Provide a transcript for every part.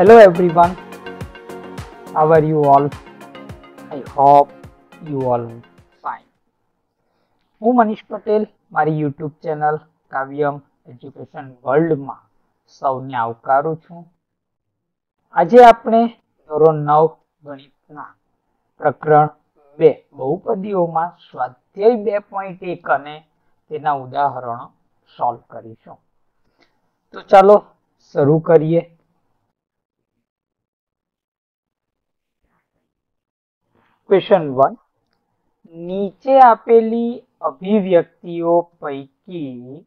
Hello, everyone. How are you all? I hope you all fine. હું મનીષ પટેલ, મારી YouTube channel કાવ્યમ education વર્લ્ડમાં સૌને આવકારું છું આજે આપણે ધોરણ નવ ગણિતના પ્રકરણ બે બહુપદીઓમાં સ્વાધ્યાય બે પોઈન્ટ એક અને તેના ઉદાહરણો સોલ્વ કરીશું તો ચાલો શરૂ કરીએ ક્વેશ્ચન વન નીચે આપેલી અભિવ્યક્તિઓ પૈકી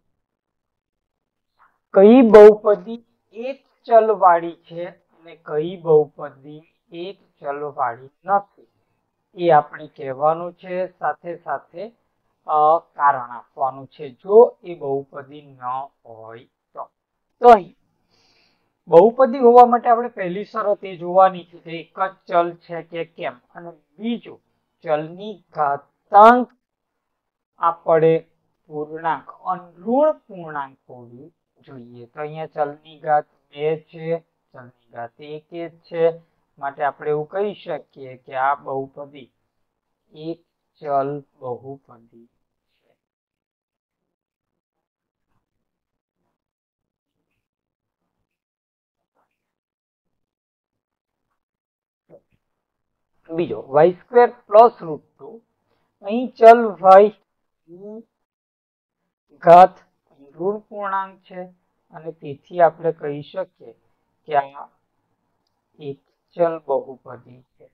કઈ બહુપદી એક ચલ વાળી છે અને કઈ બહુપદી એક ચલ વાળી નથી? એ આપણે કહેવાનું છે, સાથે સાથે કારણ આપવાનું છે. જો એ બહુપદી ન હોય તો. તો અહીં બહુપદી હોવા માટે આપણે પહેલી શરત એ જોવાની છે કે એક જ ચલ છે કે કેમ? અને બીજું, ચલની ઘાતાંક આપણે પૂર્ણાંક, અનઋણ પૂર્ણાંક હોવી જોઈએ. તો અહીંયા ચલની ઘાત બે છે, ચલની ઘાત એક જ છે. માટે આપણે એવું કહી શકીએ કે આ બહુપદી, એક ચલ બહુપદી છે બીજો Y square plus root two અહીં ચલ વાય ઘાત ઋણ પૂર્ણાંક છે અને તેથી આપણે કહી શકીએ કે આ એક ચલ બહુપદી છે.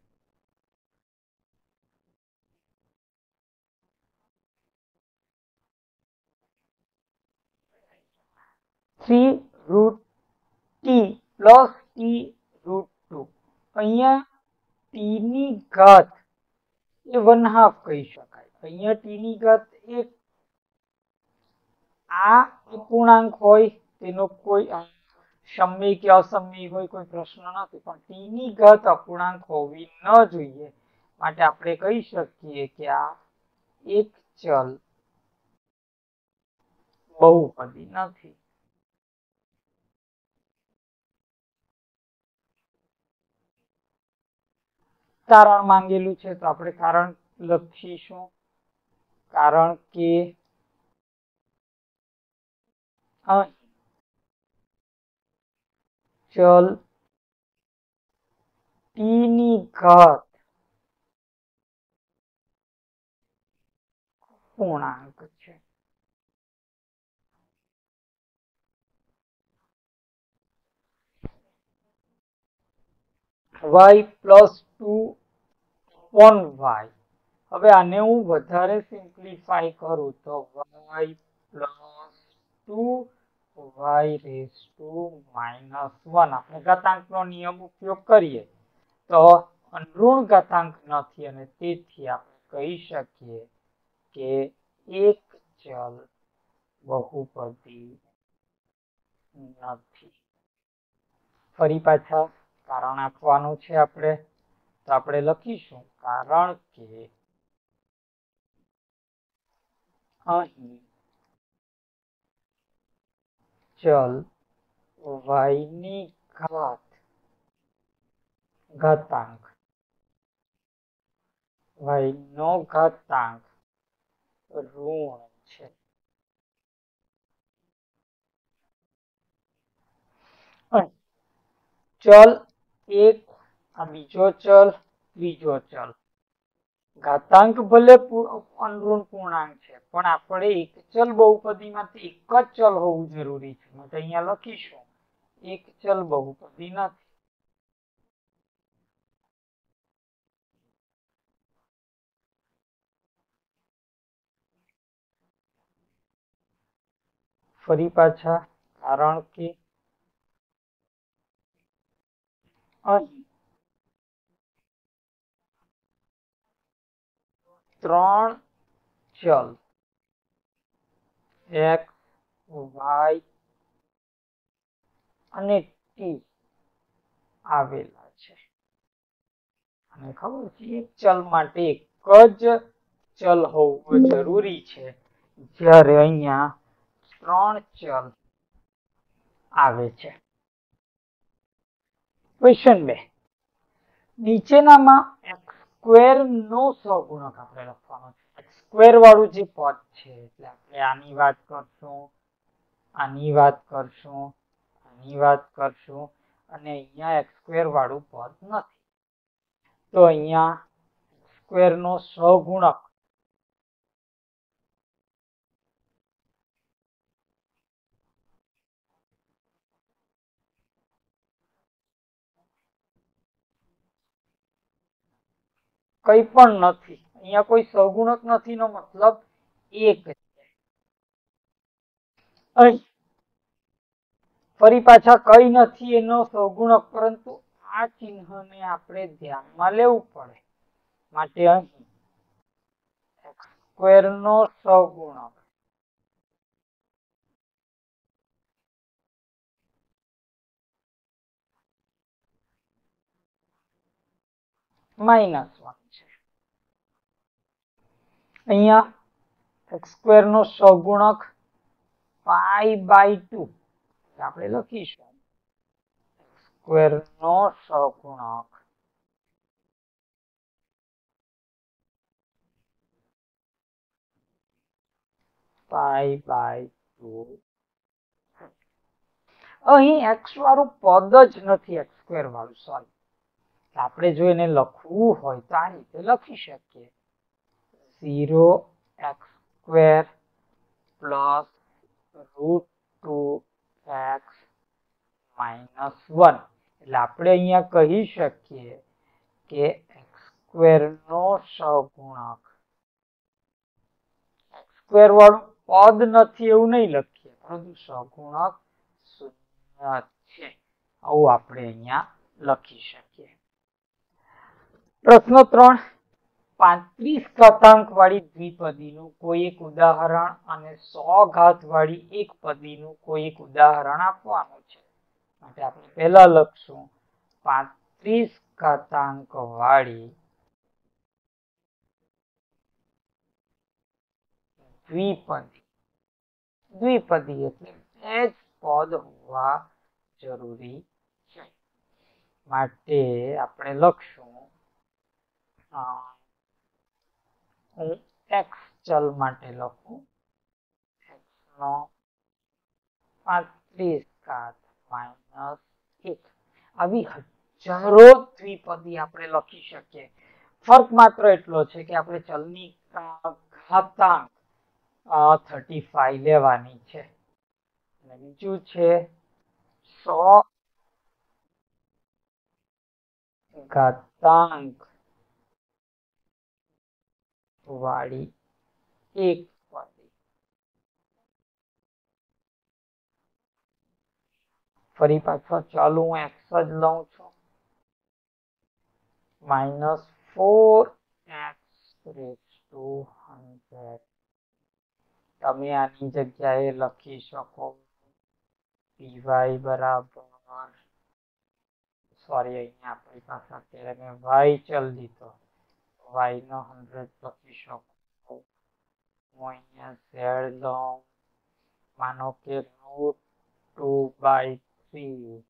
Three root T plus T root two અહીંયા ટી ની ઘાત એ વન હાફ કહી શકાય. અહીંયા ટી ની ઘાત એક આ અપૂર્ણાંક હોય, તેનો કોઈ સમય કે અસમય હોય કોઈ પ્રશ્ન નથી, પણ ટી ની ઘાત અપૂર્ણાંક હોવી ન જોઈએ. માટે આપણે કહી શકીએ કે આ એક ચલ બહુપદી નથી. કારણ માંગેલું છે તો આપણે કારણ લખીશું. કારણ કે ચલ, ટીની ઘાત પૂર્ણાંક છે. Y plus two upon Y હવે આને હું વધારે સિમ્પ્લિફાય કરું તો Y plus two Y raise two minus one આપણે ઘાતાંકનો નિયમ ઉપયોગ કરીએ. તો અનઋણ ઘાતાંક નથી અને તેથી આપણે કહી શકીએ કે એક ચલ બહુપદી નથી. ફરી પાછા કારણ આપવાનું છે આપણે. તો આપણે લખીશું, કારણ કે અહીં ચલ y ની ઘાત, ઘાતાંક y નો ઘાતાંક ઋણ છે. ચલ એક આ બીજો ચલ, ત્રીજો ચલ. ઘાતાંક ભલે અનઋણ પૂર્ણાંક છે, પણ આપણે એક ચલ બહુપદીમાંથી એક જ ચલ હોવું જરૂરી છે. માટે અહીંયા લખીશું. એક ચલ બહુપદી નથી. ફરી પાછા, કારણ કે અહીં ત્રણ ચલ. એક્સ વાય, અને ટી આવેલા છે. અને ખબર છે, એક ચલ માટે એક જ ચલ હોવું જરૂરી છે. જ્યારે અહીંયા ત્રણ ચલ આવે છે. ક્વેશ્ચન બે. નીચેનામાં સ્ક્વેર નો સહગુણક આપણે લખવાનો છે. સ્ક્વેર વાળું જે પદ છે, એટલે આપણે આની વાત કરશું, આની વાત કરશું, આની વાત કરશું, અને અહીંયા એક્સ સ્ક્વેર વાળું પદ નથી. તો અહીંયા સ્ક્વેર નો સહગુણક કઈ પણ નથી. અહીંયા કોઈ સહગુણક નથી નો મતલબ એક ફરી પાછા કઈ નથી, એનો સહગુણક પરંતુ આ ચિહ્નને આપણે ધ્યાનમાં લેવું પડે. માટે અહીં સ્ક્વેર નો સહગુણક માઇનસ વન. અહીંયા એક્સ સ્ક્વેર નો સહગુણક પાઈ બાય ટુ આપણે લખીશું. સ્ક્વેર નો સહગુણક પાઈ બાય ટુ અહીં એક્સ વાળું પદ જ નથી એક્સ સ્ક્વેર વાળું સોરી આપણે જો એને લખવું હોય તો આ રીતે લખી શકીએ. Zero x square plus root two x minus one. એટલે આપણે અહીંયા કહી શકીએ કે x square નો સહગુણક. x square વાળું પદ નથી એવું નહીં લખીએ, પરંતુ સહગુણક શૂન્ય છે. આવું આપણે અહીંયા લખી શકીએ. પ્રશ્ન ત્રણ. પાંત્રીસ ઘાતાંક વાળી દ્વિપદીનું કોઈ એક ઉદાહરણ અને સો ઘાત વાળી એક પદીનું કોઈ એક ઉદાહરણ આપવાનું છે. માટે આપણે પહેલા લખશું, પાંત્રીસ ઘાતાંક વાળી દ્વિપદી. દ્વિપદી એટલે બે જ પદ હોવા જરૂરી છે. માટે આપણે લખશું હું ચલ માટે લખું. એક્સ નો પાંત્રીસ ઘાત માઇનસ એક. આવી હજારો દ્વિપદી આપણે લખી શકીએ. ફર્ક માત્ર એટલો છે કે આપણે ચલની ઘાતાંક થર્ટી ફાઈવ લેવાની છે. અને બીજું છે સો ઘાતાંક. વાળી એક વાળી. ફરી પાછો ચાલુ હું એક્સ જ લઉં છું. Minus four X raise two hundred તમે આની જગ્યાએ લખી શકો પીવાય બરાબર. સોરી અહીંયા આપણી પાસે અત્યારે મેં વાય ચલ દીધો. વાય નો હંડ્રેડ લખી શકું હું અહીંયા ઝેડ લઉં. માનો કે root two by three.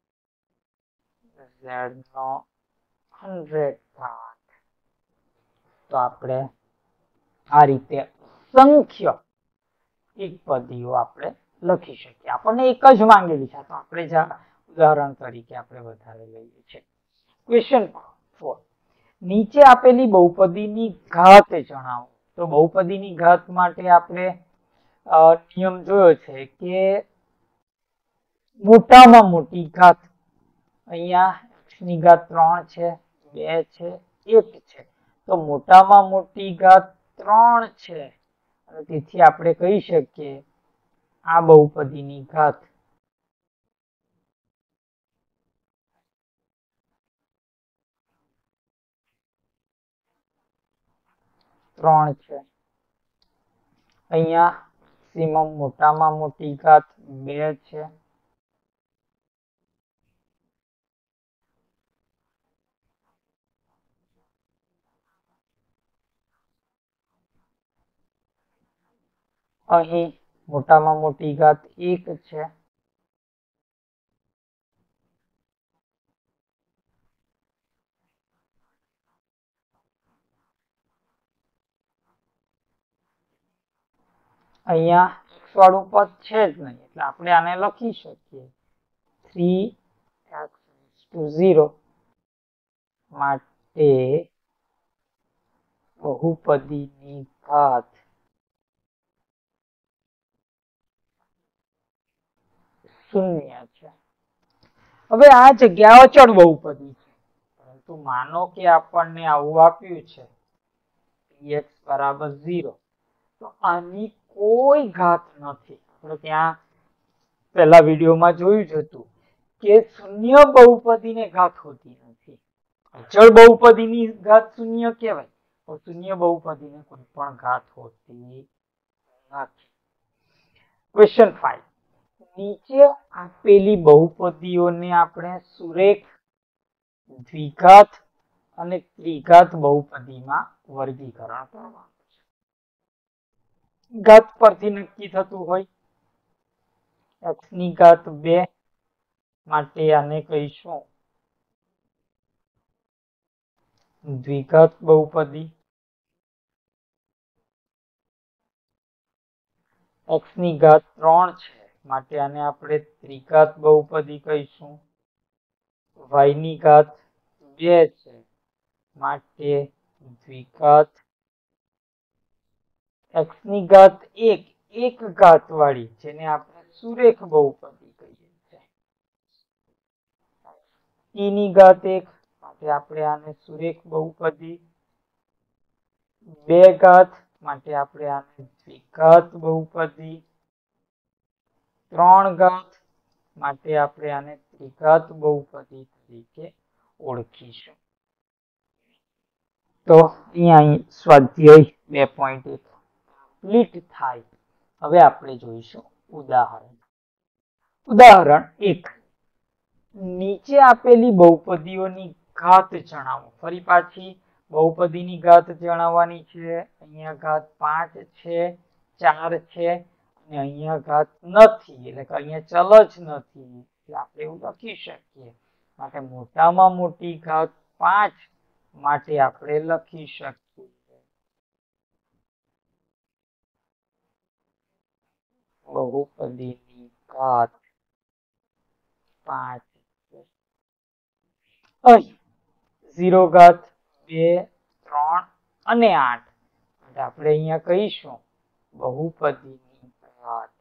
Z નો તો આપણે આ રીતે અસંખ્ય પદીઓ આપણે લખી શકીએ. આપણને એક જ માંગેલી છે. તો આપણે જ, ઉદાહરણ તરીકે આપણે વધારે લઈએ છીએ. ક્વેશ્ચન ફોર નીચે આપેલી બહુપદીની ઘાત જણાવો. તો બહુપદીની ઘાત માટે આપણે નિયમ જોયો છે કે મોટામાં મોટી ઘાત અહીંયા ની ઘાત ત્રણ છે, બે છે, એક છે. તો મોટામાં મોટી ઘાત ત્રણ છે. તેથી આપણે કહી શકીએ આ બહુપદીની ઘાત. ત્રણ છે. અહીંયા સીમમ મોટામાં મોટી ઘાત બે છે. અહીં મોટામાં મોટી ઘાત એક છે. અહીંયા પદ છે જ નહીં. એટલે આપણે આને લખી શકીએ. થ્રી એક્સ ટુ ઝીરો માટે બહુપદીની ઘાત શૂન્ય છે. હવે આ જગ્યા અચળ બહુપદી છે. પરંતુ માનો કે આપણને આવું આપ્યું છે. px બરાબર ઝીરો તો આની કોઈ ઘાત નથી. ત્યાં પહેલા વિડીયોમાં જોયું જ હતું કે શૂન્ય બહુપદીને ઘાત હોતી નથી. અચળ બહુપદીની ઘાત શૂન્ય કહેવાય શૂન્ય બહુપદીને કોઈ પણ ઘાત હોતી નથી. ક્વેશ્ચન ફાઈવ નીચે આપેલી બહુપદીઓને આપણે સુરેખ, દ્વિઘાત અને ત્રિઘાત બહુપદીમાં વર્ગીકરણ કરવાનું. ઘાત પરથી નક્કી થતું હોય. X ની ઘાત બે માટે આને કહીશું. દ્વિઘાત બહુપદી. X ની ઘાત ત્રણ છે, માટે આને આપણે ત્રિઘાત બહુપદી કહીશું. Y ની ઘાત બે છે, માટે દ્વિઘાત x ની ઘાત એક એક ઘાત વાળી જેને આપણે સુરેખ બહુપદી કહીએ છીએ. ઘાત એક, માટે આપણે આને સુરેખ બહુપદી. બે ઘાત, માટે આપણે આને દ્વિઘાત બહુપદી. ત્રણ ઘાત, માટે આપણે આને ત્રિઘાત બહુપદી તરીકે ઓળખીશું. તો અહીંયા સ્વાધ્યાય બે પોઈન્ટ એક. કમ્પ્લીટ થાય. હવે આપણે જોઈશું ઉદાહરણ. ઉદાહરણ એક. નીચે આપેલી બહુપદીઓની ઘાત જણાવો. ફરી પાછી બહુપદીની ઘાત જણાવવાની છે. અહીંયા ઘાત પાંચ છે, ચાર છે, અને અહીંયા ઘાત નથી. એટલે કે અહીંયા ચલ જ નથી. એટલે આપણે એવું લખી શકીએ. માટે મોટામાં મોટી ઘાત પાંચ માટે આપણે લખી શકીએ. બહુપદીની ઘાત પાંચ ઝીરો ઘાત બે, ત્રણ અને આઠ. આપણે અહીંયા કહીશું બહુપદીની ઘાત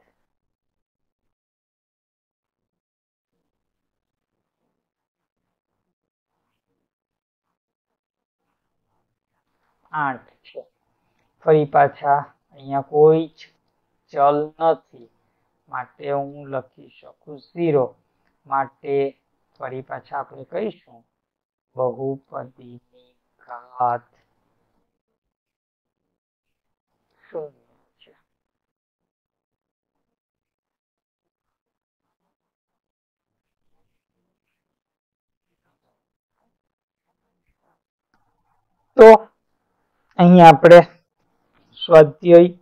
આઠ છે. ફરી પાછા અહીંયા કોઈ જ ચલ નથી. માટે હું લખી શકું ઝીરો માટે ફરી પાછા આપણે કહીશું, બહુપદીની ઘાત તો અહીં આપણે સ્વાધ્યાય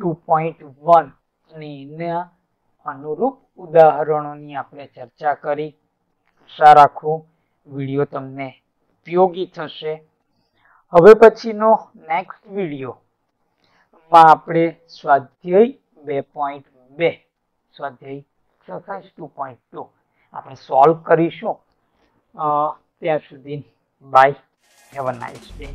ટુ પોઈન્ટ વન અને એના અનુરૂપ ઉદાહરણોની આપણે ચર્ચા કરી. આશા રાખું વીડિયો તમને ઉપયોગી થશે. હવે પછીનો નેક્સ્ટ વિડીયોમાં આપણે સ્વાધ્યાય બે પોઈન્ટ બે. સ્વાધ્યાય એક્સરસાઇઝ ટુ પોઈન્ટ ટુ આપણે સોલ્વ કરીશું. ત્યાં સુધી bye have a nice day